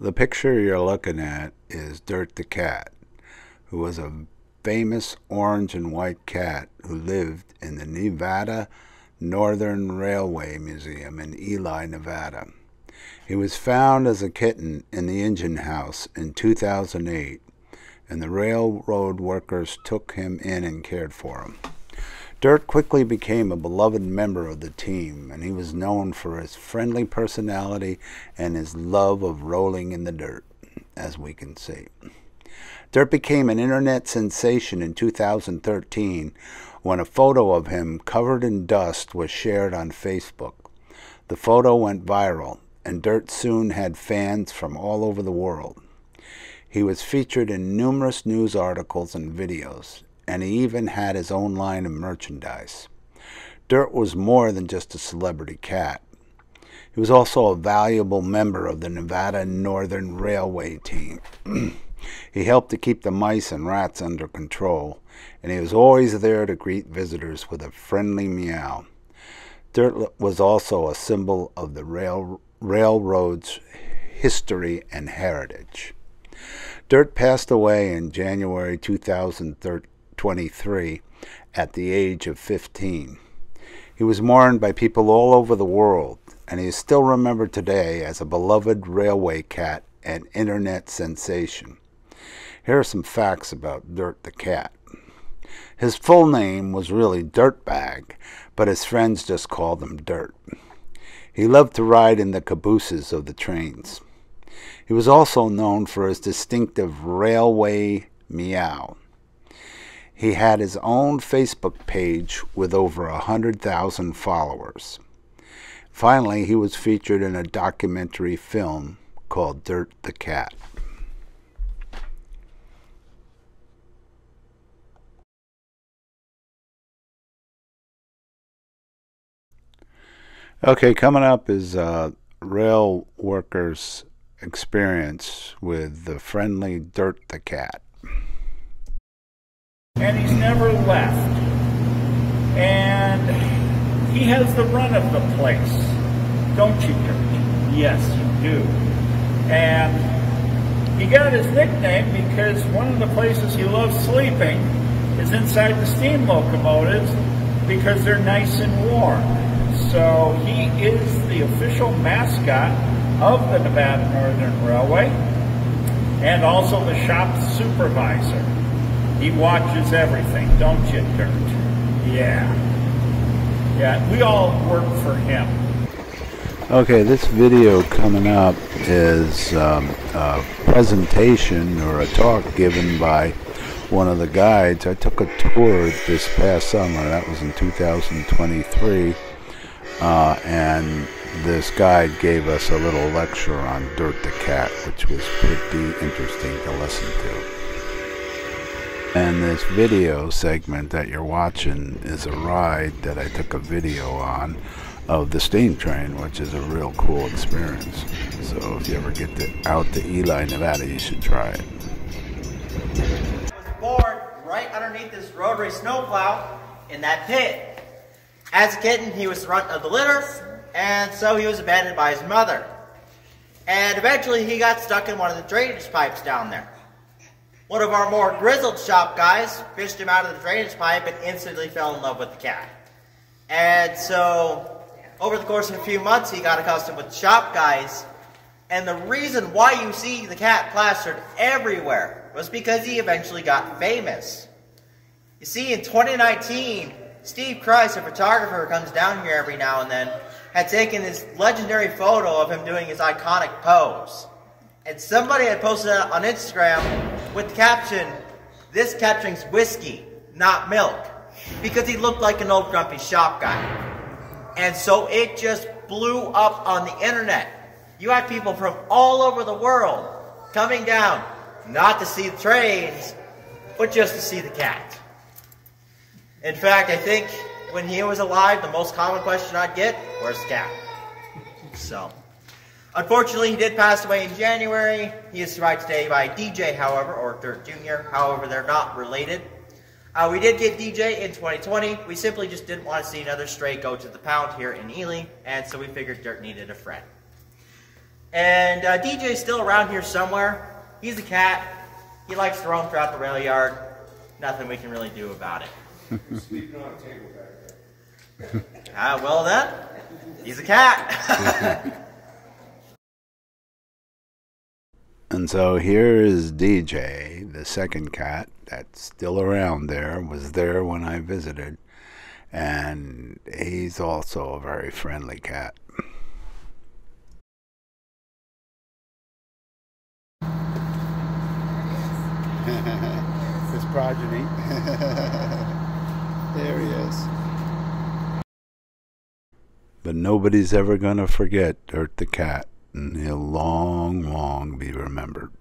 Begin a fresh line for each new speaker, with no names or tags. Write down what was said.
The picture you're looking at is Dirt the cat, who was a famous orange and white cat who lived in the Nevada Northern Railway Museum in Ely, Nevada. He was found as a kitten in the engine house in 2008, and the railroad workers took him in and cared for him. Dirt quickly became a beloved member of the team, and he was known for his friendly personality and his love of rolling in the dirt, as we can see. Dirt became an internet sensation in 2013 when a photo of him covered in dust was shared on Facebook. The photo went viral, and Dirt soon had fans from all over the world. He was featured in numerous news articles and videos, and he even had his own line of merchandise. Dirt was more than just a celebrity cat. He was also a valuable member of the Nevada Northern Railway team. he helped to keep the mice and rats under control, and he was always there to greet visitors with a friendly meow. Dirt was also a symbol of the rail, railroad's history and heritage. Dirt passed away in January 2013 23 at the age of 15. He was mourned by people all over the world, and he is still remembered today as a beloved railway cat and internet sensation. Here are some facts about Dirt the cat. His full name was really Dirtbag, but his friends just called him Dirt. He loved to ride in the cabooses of the trains. He was also known for his distinctive railway meow. He had his own Facebook page with over a 100,000 followers. Finally, he was featured in a documentary film called Dirt the Cat. Okay, coming up is uh, rail workers' experience with the friendly Dirt the Cat
and he's never left. And he has the run of the place, don't you, Dirt? Yes, you do. And he got his nickname because one of the places he loves sleeping is inside the steam locomotives because they're nice and warm. So he is the official mascot of the Nevada Northern Railway and also the shop supervisor. He watches everything, don't you, Dirt? Yeah. Yeah, we all work for him.
Okay, this video coming up is um, a presentation or a talk given by one of the guides. I took a tour this past summer, that was in 2023, uh, and this guide gave us a little lecture on Dirt the Cat, which was pretty interesting to listen to. And this video segment that you're watching is a ride that I took a video on of the steam train, which is a real cool experience. So if you ever get to, out to Ely, Nevada, you should try it.
born right underneath this rotary snowplow in that pit. As a kitten, he was the runt of the litter, and so he was abandoned by his mother. And eventually he got stuck in one of the drainage pipes down there. One of our more grizzled shop guys fished him out of the drainage pipe and instantly fell in love with the cat. And so, over the course of a few months, he got accustomed with shop guys. And the reason why you see the cat plastered everywhere was because he eventually got famous. You see, in 2019, Steve Crise, a photographer who comes down here every now and then, had taken this legendary photo of him doing his iconic pose. And somebody had posted it on Instagram with the caption, this capturing's whiskey, not milk. Because he looked like an old grumpy shop guy. And so it just blew up on the internet. You had people from all over the world coming down, not to see the trains, but just to see the cat. In fact, I think when he was alive, the most common question I'd get, where's the cat? So... Unfortunately, he did pass away in January. He is survived today by DJ, however, or Dirt Jr. However, they're not related. Uh, we did get DJ in 2020. We simply just didn't want to see another stray go to the pound here in Ely, and so we figured Dirt needed a friend. And uh, DJ's still around here somewhere. He's a cat. He likes to roam throughout the rail yard. Nothing we can really do about it.
Sleeping on a table back there.
Ah, well then, he's a cat.
And so here is DJ, the second cat that's still around there, was there when I visited, and he's also a very friendly cat. His progeny. there he is. But nobody's ever going to forget Dirt the cat, he'll long, long be remembered.